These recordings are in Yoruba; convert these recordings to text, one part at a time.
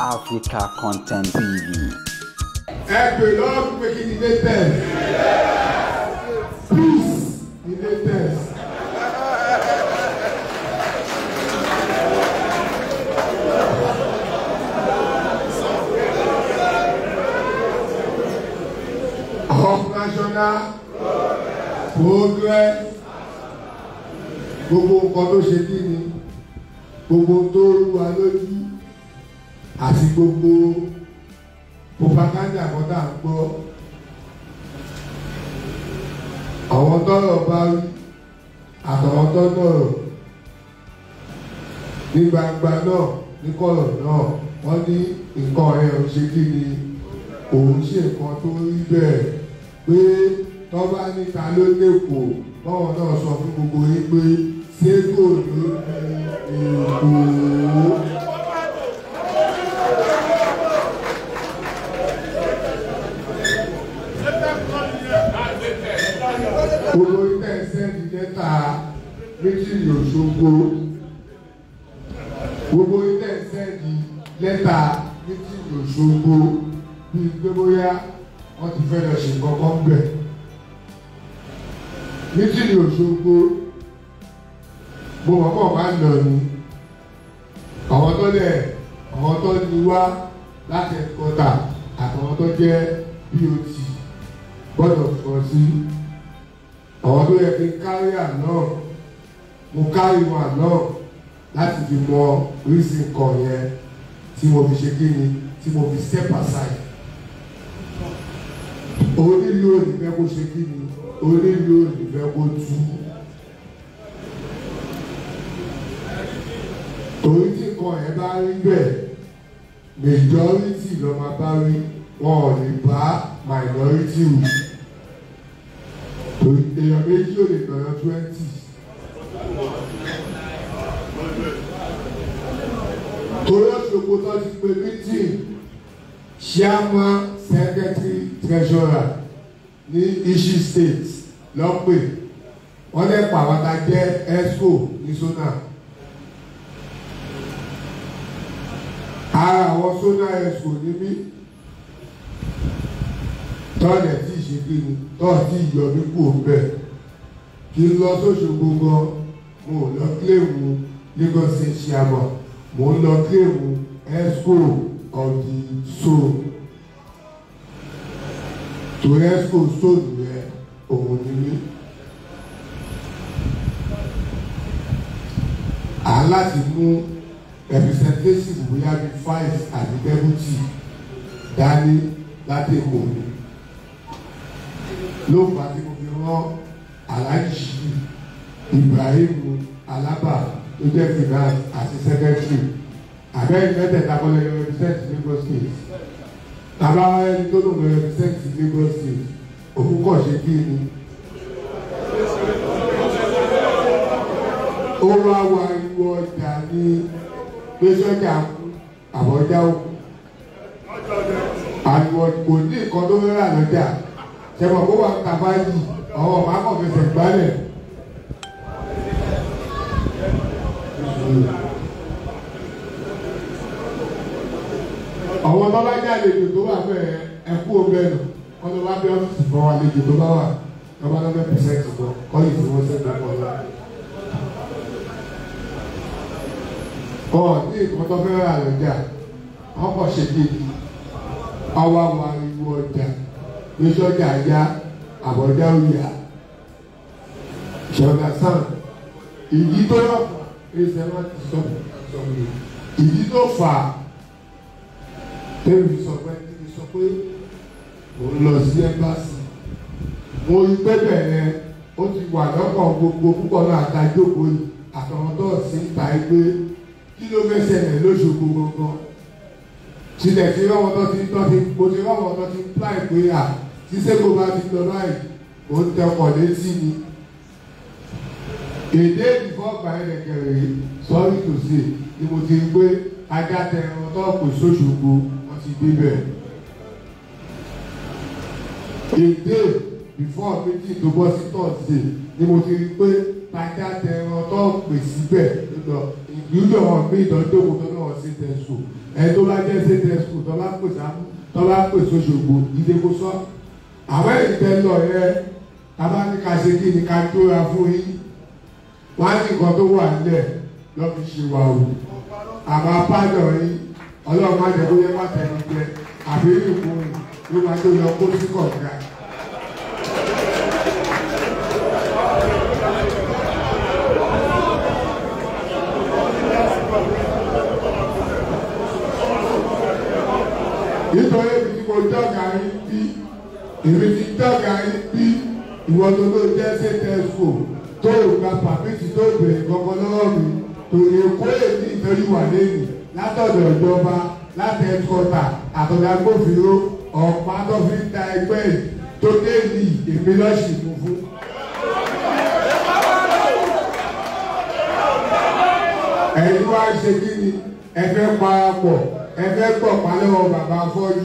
Africa Content TV. ẹ pè lọ́wọ́ pé kí ni latest peace ni latest. of progress gbogbo nǹkan tó ṣe kí ni gbogbo tó rú wa lójú àti gbogbo propaganda kan tá à ń gbọ́. Àwọn tọ́rọ̀ bá rí àtàwọn tọ́rọ̀ ní gbangba náà ní kọ̀rọ̀ náà wọ́n ní nǹkan ẹ̀ ń ṣe kí ni? Òun ṣe nǹkan tó rí bẹ́ẹ̀. Pé tọ́ba níta ló lẹ́kọ̀ọ́ báwọn náà sọ fún gbogbo yín pé ṣégbò ló ní èkó. Ilé ẹsẹ̀ ní lẹ́tà méjìlí Òṣogbo. Gbogbo ilé ní lẹ́tà méjìlí Òṣogbo. Bíi pé bóyá wọ́n ti fẹ́ lọ ṣe kankan bẹ̀. méjìlí Òṣogbo. Mo mọ̀ mọ̀ máa ń lọ ni. Àwọn tó lẹ̀ àwọn tó ní wá láti ẹ̀kọ́tà àtàwọn tó jẹ́ BOT gbọ́dọ̀ fọ́ sí àwọn tó yẹ kí n kárí àná. Mo kárí wọn àná láti fi mọ oríṣi nǹkan yẹn tí mo fi ṣe kí ni tí mo fi step aside. Onílù ònífẹ́ kó ṣe kí ni onílù ònífẹ́ kó tú. Torí tí nǹkan yẹn bá rí bẹ́ẹ̀ majority ló máa bá rí wọn ò lè bá minority wù èèyàn méjì ò lè tọ̀yọ̀ twenty. torí Òṣogbo tó ti pe meeting chairman secretary treasurer ní Ishi state lọ́pẹ̀ wọ́n lè pàwọ́ta jẹ́ exco ní sona. ara àwọn sona exco ní mí tọ́lẹ̀ tí ìṣe kí ni tọ́ọ̀ tí ìyọ̀ mi kú bẹ́ẹ̀ kí n lọ sóṣogbo gan. Mo lọ kílèmù Lagos State chairman. Mo lọ kílèmù esco of the soul esco soul rẹ òun ni à láti mú representative bóyá bí five àti deputy dání láti èkó mi ló fà tí mo fi rán aláàjì Ibrahim Alaba tó jẹ́ finance àti secretary. Abẹ́rẹ́ mẹ́tẹ̀ẹ̀ta kọ́lé represent Lagos state. Tàbá ẹni tó lòun represent Lagos state òkú kọ̀ ṣe kí ni. ó wá wá ìwọ ọjà ní pé sọ́jà àbọ̀já òkú. Àìwọ̀ kò ní nǹkan tó fẹ́ rà lọ́jà sẹ́wọ̀n kó wà kaba yìí àwọn ọmọ akọ̀ fẹsẹ̀ gbálẹ̀. àwọn tó bá jẹ́ àlejò tó wà bẹ́ẹ̀ ẹ̀kú ọbẹ̀ nù wọ́n tó bá bí ọ́fíìsì fún àlejò tó bá wà bá lọ́bẹ̀ pẹ̀sẹ̀ntì kan kọ́ yìí tí wọ́n sẹ́ńdọ̀ pọ̀ lọ. ọ̀ ní nǹkan tó fẹ́ rà lọ́jà wọ́n kọ̀ ṣe ọwọ́ àwọn ariwo ọjà ní sọ́jà ya àbọ̀dá òyà ṣọ̀gà sàn. Ìdí tó fà ẹsẹ̀ wọn ti sọ ìdí tó fà tẹ́lifí sọ pé tẹ́lifí sọ pé mo lọ sí ẹ́mbásì. Mo rí pẹ́pẹ́ yẹn ó ti wà lọ́kàn gbogbo púpọ̀ náà àtàjókòó yìí àtàwọn tó ń ta ẹgbẹ́. Kí ló fẹ́ ṣẹlẹ̀ lóṣogbo gangan tilẹ̀ tí wọ́n tó ti tọ́ ti mo ti wọ́n tó ti pláì pé à tí sẹ́kọ̀ bá ti lọ báyìí ó ń tẹkọ̀ létí ni. èdè ìfọ̀gbà ẹ̀rẹ̀kẹ̀rẹ̀ sorry to say ni mo ti gbé ajá tẹ ẹran tó pè sóṣogbo wọ́n ti débẹ̀. èdè before méjì tó bọ́ sí tọ̀sídẹ̀ ni mo ti rí ajá tẹ ẹran tó pè síbẹ̀ lọ ìlú àwọn míì tó dókòó tó náà ṣètẹ̀sù ẹ tó bá jẹ́ ṣètẹ̀sù tó bá pè sáà tó bá pè sóṣogbo ìdè kó sọ. Àwọn èyí tẹ lọ yẹ tábà ní ká ṣe kí ni ká tóra fún yín? Wọn ní nǹkan tó wà nílẹ̀ lọ́ fi ṣe o. Àmọ́ apádọ̀ yín ọlọ́run má jẹ́ kó yẹ má tẹ̀lé jẹ. Àbí ìkún ló máa tó lọ kó sí kọ̀ọ̀gá. nítorí èmi tí mo dọ́gà yín bí èmi tí dọ́gà bí ìwọ tó ló jẹ́ sètẹ́sù tó gba pàmìtì tó bèrè kankan lọ́wọ́ mi tòun èkó èmi ìtọ́jú wà lẹ́yìn látọ̀dọ̀ ìjọba láti ẹ̀kọ́tà àtọ̀dọ̀ agbófinró ọ̀pá tó fi ń ta ẹgbẹ́ yìí tó dé ní èmi lọ́sì funfun. ẹ̀yin wá ṣe kí ni ẹ fẹ́ parapọ̀ ẹ fẹ́ gbọ̀pá lọ́wọ́ bàbá afọ́jú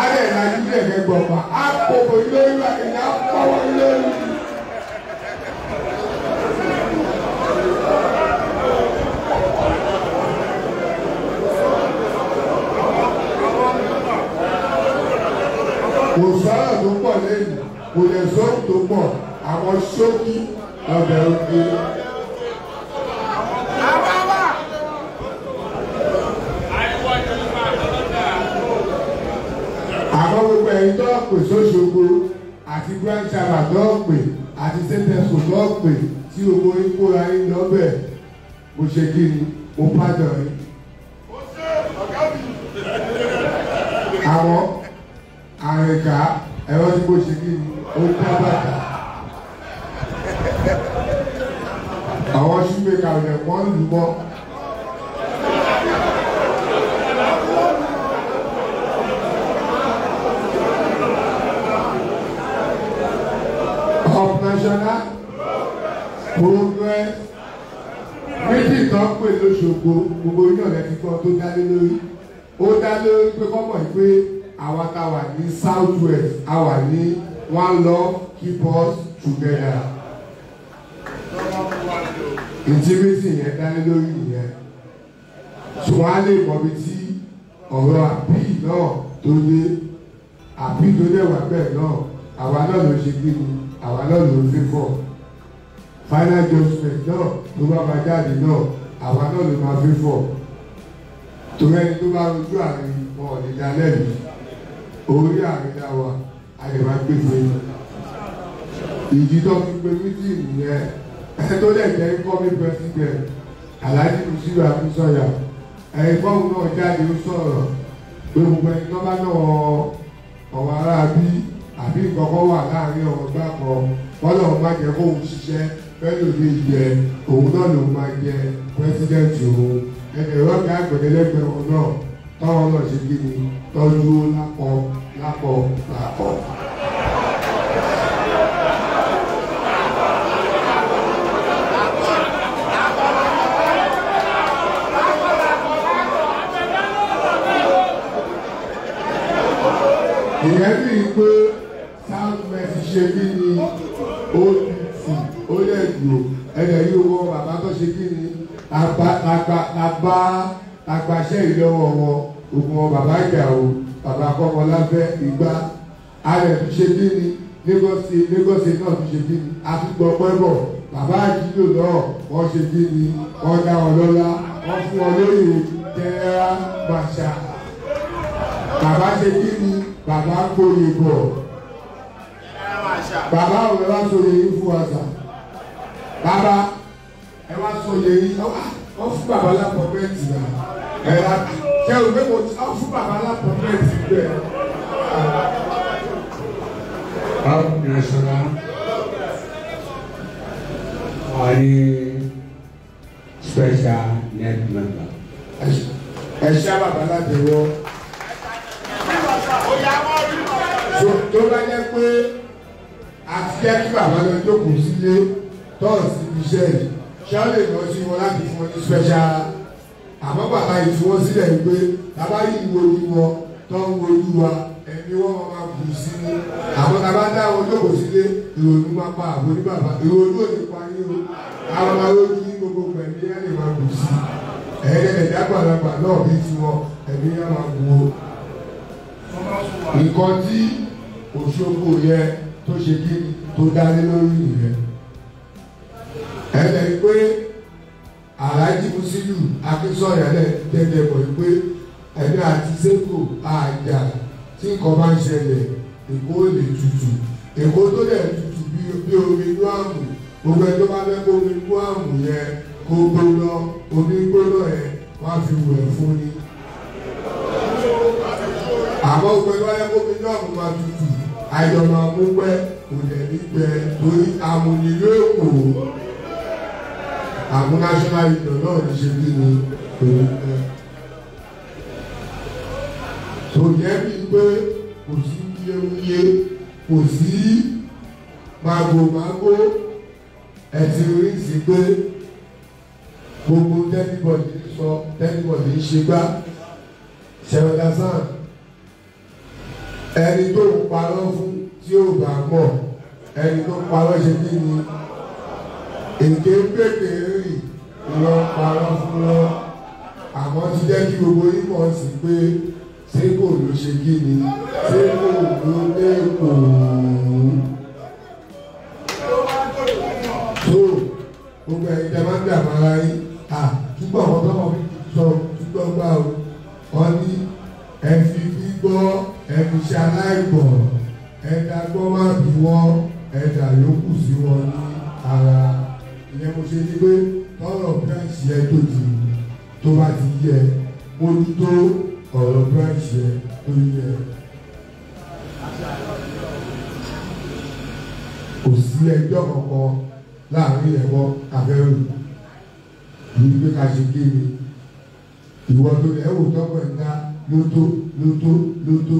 alẹ́ ìlàjú lè fẹ́ gbọ̀pá á kókò lórí ìyá pọ́wọ́ lórí. kò sọ́rọ̀ tó pọ̀ lẹ́yìn kò lè sọ́rọ̀ tó pọ̀ àwọn ṣókí ọbẹ̀ òkè. àwọn gbogbo ẹ̀yin tó pè sóṣogbo àti grand chama tó pè àti sẹ́tẹ̀sù tó pè tí gbogbo yín kóra yín lọ́bẹ̀ mo ṣe kí ni mo pàdán yín. àwọn àrìnká ẹ̀rọ tí mo ṣe kí ni ó dá bàtà. àwọn ṣúgbẹ́ka rẹ̀ wọ́n lù mọ́. Of national progress méjì kan pè lóṣogbo gbogbo iná rẹ̀ ti kọ́ tó dá lé lórí. Ó dá lórí pé kọ́mọ̀ yìí pé àwa tá a wà ní south west a wà ní one love keep us together. Intimacy yẹn dá lé lórí nìyẹn. Ṣùgbọ́n a lè mọ̀ bí tí ọ̀rọ̀ àbí náà tó dé. Àbí tó dé wà bẹ́ẹ̀ náà àwa náà ló ṣe kí ni àwa náà ló fi fọ̀ final judgement náà tó bá máa jáde náà àwa náà ló máa fi fọ̀ torí ẹni tó bá rojú àárín wọn ò lè dá lẹ́bi orí àárín dá wa a lè máa gbé yín ìdí tó fi gbé mítìmù yẹn ẹ tó lè jẹ́ incoming president Alhaji Musiru Akínsọ́yà ẹ̀yìn fọ́ọ̀mù náà jáde ó sọ̀rọ̀ pé gbogbo ẹni tó bá náà ọ̀wọ́ aráabí àbí ìkọ̀kọ̀ wà láàárín ọ̀rọ̀ gbà kan wọ́n lọ́wọ́ máa jẹ́ kóun ṣiṣẹ́ fẹ́ẹ́ lòdì jẹ òun náà lòun máa jẹ pẹ́sidẹ́ǹtì òun ẹ̀jẹ̀ rọ́ọ̀kì àgbẹ̀dẹ́lẹ́gbẹ̀ẹ́ òun náà tọ́wọ́ náà ṣe kí ni tọ́jú lápọ̀ lápọ̀ lápọ̀. ìyẹn bí i pé agbaṣẹ́ ìlọ́wọ́ wọn ògùn wọn bàbá ìjà o bàbá kọ́mọláfẹ́ ìgbà. Alẹ̀ tó ṣe kí ni? Lagos lagos náà tó ṣe kí ni? Àtúgbọ̀ pẹ́bọ̀ bàbá àjílò náà wọ́n ṣe kí ni? Wọ́n dá wọn lọ́lá. Wọ́n fún wọn lóye tẹ́ra gbàṣà bàbá ṣe kí ni? Bàbá gbòye bọ̀. Bàbá ò wá sóye yín fún wa sà. Bàbá ẹ wá sóye yín wọ́n fún bàbá lápọ̀ bẹ́ẹ̀tì rà ẹ la ṣe o pé wọ́n fún bàbá lápọ̀ bẹ́ẹ̀tì bẹ́ẹ̀. Up national Wani special net member. ẹ ṣá bàbá láti wọ́ tó bá jẹ́ pé àti jẹ́ kí bàbá lọ jókòó sílé tọ́ọ̀sì iṣẹ́ yìí ṣá lè lọ sí wọn láti fún wọn ní special. Àmọ́ bàbá yìí fi wọ́n sílẹ̀ pé bàbá yìí wo ojú wọn tó ń wo ojú wa ẹ̀mí wọn máa bù sí i. Àmọ́ bàbá dá wọn jókòó sílé ìrònú máa pa àbò ní bàbá ìrònú ò ní pa yín o. Àwọn ọmọ lójú ní gbogbo pẹ̀lú yẹn lè máa bù sí i. Ẹ̀ẹ́dẹ̀ẹ̀dẹ̀ àgbàlagbà náà bí tiwọn ẹ̀mí yá máa wò ó nǹkan tí Òṣogbo yẹ tó ṣe kí tó dálé lórí nìyẹn ẹ̀ẹ́dẹ̀ pé Alhaji Musiliu Akínsọ̀yà lẹ̀ tẹ́tẹ́ mọ̀ pé ẹ̀mí àti sẹ́kù àjà tí nǹkan bá ń ṣẹlẹ̀ Èkó lè tutù Èkó tó dẹ̀ tutù bí omi inú àmù gbogbo ẹ̀ tó bá fẹ́ kó omi inú àmù yẹn kó gbóná omi gbóná yẹn wá fi wẹ̀ fún ni. àmọ́ gbogbo ẹ̀ tó bá fẹ́ kó omi inú àmù máa tutù ayọ̀ máa mú pẹ́ kò dẹ̀ ní gbẹ torí amúnilé Èkó àmú national union náà ní ṣe kí ni òun ẹ. tó yẹ bí pé kò sí wúyéwúyé kò sí màgòmágó ẹ̀sìn orí sí pé gbogbo tẹ́nibọ̀dì sọ tẹ́nibọ̀dì ń ṣe gbá. Ṣẹ̀wọ̀dásán ẹni tó ń parọ́ fún tí ó bá mọ̀ ẹni tó ń parọ́ ṣe kí ni èké pèpè rìn lọ parọ́ fún lọ. Àmọ́ ti jẹ́ kí gbogbo yín mọ̀ sí pé ṣé kò ló ṣe kí ni? Ṣé kò ló dé kò tó gbogbo ẹ̀yin tẹ́ máa ń dàgbà ara yín à túbọ̀ wọn tó wọn fi sọ túbọ̀ gbà o. Wọn ní ẹ fi gbígbọ́ ẹ fi ṣe aláìgbọ̀ ẹ dàgbọ́ má bí wọn ẹ dà yòókù sí wọn ní ara ṣe ní pé tọrọ bíráǹṣì ẹ tó ti tó bá ti yẹ mójútó ọ̀rọ̀ bíráǹṣì ẹ tó yẹ. kò sí ẹjọ́ kankan láàárín ẹ̀wọ́ abẹ́rù. Yìí pé ká ṣe kéde ìwọ tó lẹ́ wò tọ́pọ̀ ẹ̀dá lótó lótó lótó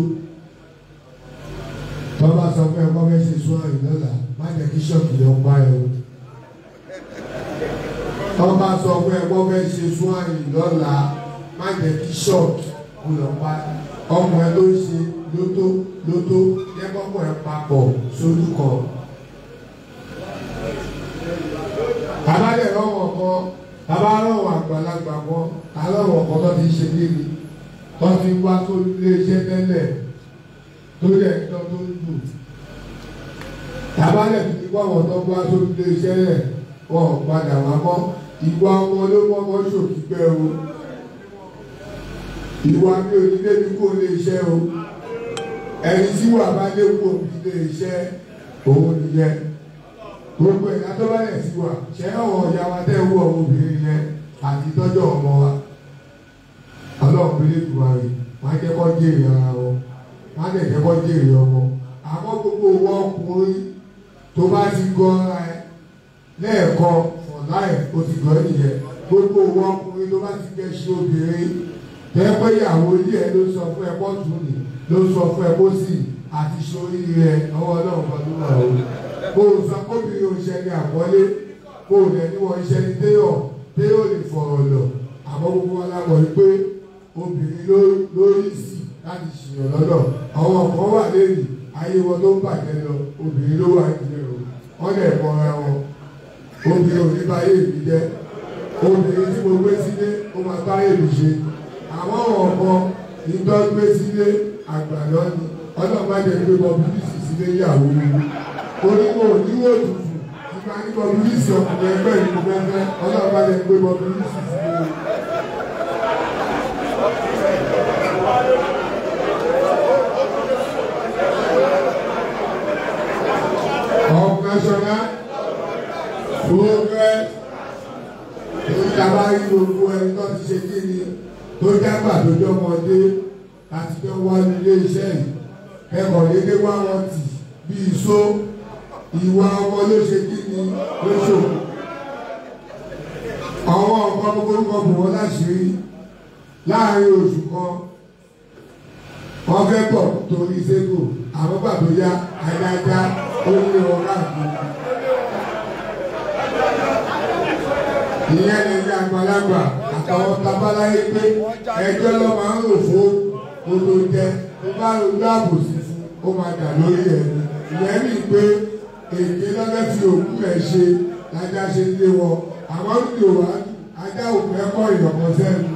tọ́ba sọ fún ẹ fẹ́ ṣe sún àrùn lọ́la má jẹ́ kí ṣọ́ọ̀kì yọ pa ẹ o tọ́ba sọ fún ẹ kọ́ fẹ́ ṣe sún àrùn lọ́la má jẹ́ kí ṣọ́ọ̀kì kó lọ pa. Ọmọ ẹ ló ń ṣe lótó lótó. Kọ́kọ́ ẹ papọ̀ sójú kan. àbálẹ̀ lọ́wọ́ kan bàbá lọ́wọ́ àgbàlagbà kan alọ́wọ́ kan tó ti ṣe lébi tó ti wá tó lé iṣẹ́ tẹ́lẹ̀ tó yẹ tó tó ń dùn àbálẹ̀ tó ti wá wọ́n tó wá tó lé iṣẹ́ rẹ̀ wọ́n padà wá mọ́ ìwà ọmọ ló mọ́mọ́ ṣòkìgbẹ́ o. Ìwà mi ò ní débi kó lé iṣẹ́ o. Ẹni tí wà bá dé kó lé iṣẹ́ òun nìyẹn gbogbo ẹ̀ka tó bá yẹ̀ sí wa ṣe é wọ̀ ọ̀yà wa tẹ́ wú ọmọ obìnrin yẹn àti tọ́jú ọmọ wa? Ọlọ́run bí lè tùwà rè má jẹ́ kó jèrè ara wọn má lè jẹ́ kó jèrè ọmọ. Àmọ́ gbogbo owó ọkùnrin tó bá ti gọ́ ara ẹ lẹ́ẹ̀kan ọ̀láì o ti gọ́ nìyẹn. Gbogbo owó ọkùnrin tó bá ti gẹ́ ṣe obìnrin. Tẹ́pẹ́ ìyàwó ilé ẹ ló sọ fún ẹ kó tún ní ló sọ fún ẹ kó sì àti sórí rẹ ọwọ́ ọlọ́run kan tó wà. Ó kó o sọ kóbìnrin oṣiṣẹ́ ní àkọlé kó o lẹ̀ ní wọ́n iṣẹ́ ní téyọ̀ téyọ̀ lè fọ̀rọ̀ lọ. Àmọ́ gbogbo wa la mọ̀ pé obìnrin lórí sí láti ṣìyàn lọ́dọ̀. Àwọn kan wà lẹ́yìn ayé wọn tó ń bàjẹ́ lọ obìnrin ló wà nílẹ̀ o. Wọ́n lẹ̀ mọ́ra wọn obìnrin ò ní bá yé mi jẹ́. Obìnrin tí mo gbé sílé ó máa bá yé mi ṣe. Àwọn ọ̀kan ìtọ́ gbé sílé àgbà lọ́ni ọlọ́pàá jẹ́ pé bọ́ bíbí sílé yàwó mi. Onímọ̀ oníwò tuntun nípa nípa bíbíìsì ọkùnrin ẹgbẹ́ ìlú fẹ́fẹ́ ọlọ́ọ̀bá lè gbé bọ́ bíbíìsì sílé. of national progress tó dábàá rí gbogbo ẹni tó ti ṣe kí ni jágbà tó jọmọdé àti tó wá nílé iṣẹ́ yìí. Kẹ́kọ̀ọ́ dédé wá wọn tì bí iṣó. Ìwà ọmọ ló ṣe kí ni ló ṣòkò àwọn nǹkan gbogbo bò wọ́n láṣìírí láàárín oṣù kan. Wọ́n fẹ́ pọ̀ torí ṣẹ́kù àwọn bàbá ya adájá ó ní wọn káàkiri. ìyẹn lè ní àgbàlagbà àtàwọn tabaláyé pé ẹjọ́ ló máa ń rò fún odò jẹ tó bá rojú àbòsí ó máa dà lórí ẹni ìyẹn ní pé èké lọ́dọ̀ fi òkú ẹ̀ ṣe lájà ṣe lé wọn àwọn ìlú wa ajá òkú ẹ̀kọ́ ìyọ̀kọ̀ sẹ́nu.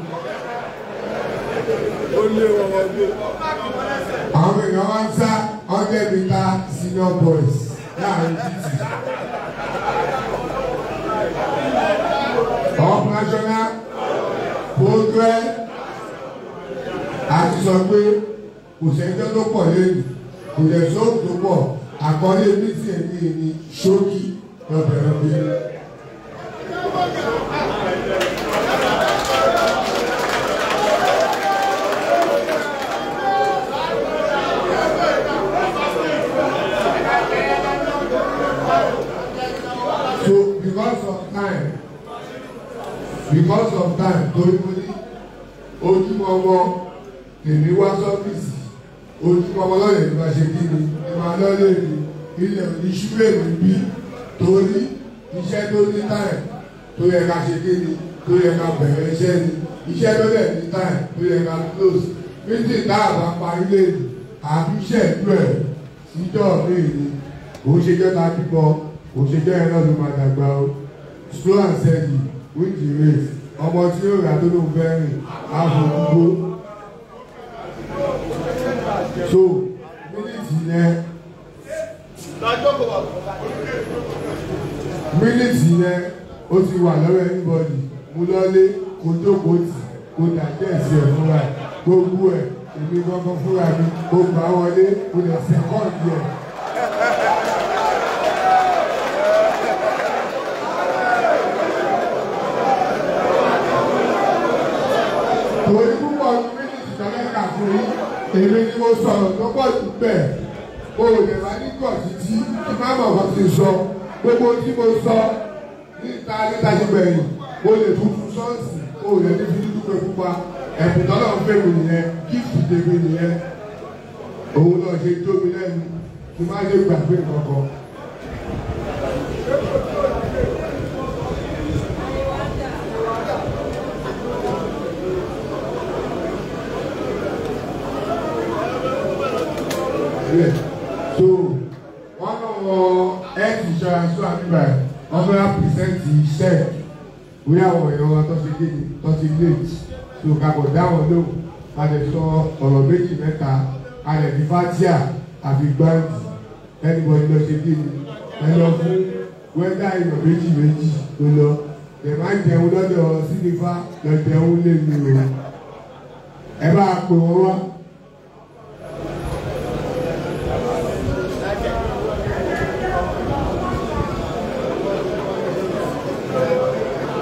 àwọn èèyàn wá ń sá hundred meter senior boys láàárín títì. up national progress àti sọ pé kò sẹ́jọ́ tó pọ̀ lẹ́nu kò lẹ̀ sóòtù tó pọ̀. Àkọlé mítì ẹ̀mí ni ṣókí lọ́bẹ̀rẹ̀ So because of time because of time torí mo ní ojúmọmọ tèmi wá sọ́fíìsì. Ojúmọmọ lọ́yẹ̀ ní ma ṣe kí ni? Ní ma lọ́lẹ̀ ní ilẹ̀ oníṣúlẹ̀ mi bí torí iṣẹ́ tó ní time tó yẹ ká ṣe kí ni? Tó yẹ ká bẹ̀rẹ̀ iṣẹ́ ni. Iṣẹ́ tó dẹ̀ ní time tó yẹ ká close. Méjì bá parí lè ní àbí iṣẹ́ ìlú ẹ̀ síjọ́ mi ni. Kò ṣe jẹ́ ta bíbọ kò ṣe jẹ́ ẹ̀rọ ló máa dàgbà o. Slow and steady the race ọmọ tí ó rà tó ló ń fẹ́ rìn àfọ̀gbogbo so mílíìtì yẹn mílíìtì yẹn ó ti wà lọ́wọ́ everybody mú lọ́lé kó jókòó tì kó dàjẹ́ ẹ̀sìn ẹ̀ fúnra ẹ̀. Gbogbo ẹ̀ èmi gangan fúnra mi. Kó gbà wọlé kó lè sẹ́kọ̀ọ̀dì ẹ̀. torí púpọ̀ ní mílíọ̀nù tọ́lẹ́kà fún yín. Èmi ni mo sọ̀rọ̀ tó pọ̀ jù bẹ́ẹ̀. O lè wá ní kọ̀ títí kí má mọ̀ kan ti sọ. Gbogbo tí mo sọ níta níta ti gbẹ̀yìn o lè tuntun sọ́ọ̀sì o lè ní fi dúpẹ́ pupa ẹ̀bùn tọ́lọ̀ ń fẹ́ mi nìyẹn gíftì tèmi nìyẹn òun náà ṣe tóbi lẹ́nu kí má lè gbàgbé kankan. so wọ́n náà wọ health insurance wà nígbà yẹn wọ́n fẹ́ pìrìsẹ́ǹtì iṣẹ́ bóyá àwọn èèyàn wa tó ti kéde tó ti late so kakọ̀ dáwọn ló a lè sọ ọ̀rọ̀ méjì mẹ́ta. A lè ní fatia àfi gbáǹdì. Ẹnìbọ̀dì lọ ṣe kéde ẹ lọ fún wẹ́dà èèyàn méjì méjì tó lọ. Lè má jẹun lọ́dọ̀ sínífà lọ jẹun lé mi o ẹ bá pè wọ́n wá.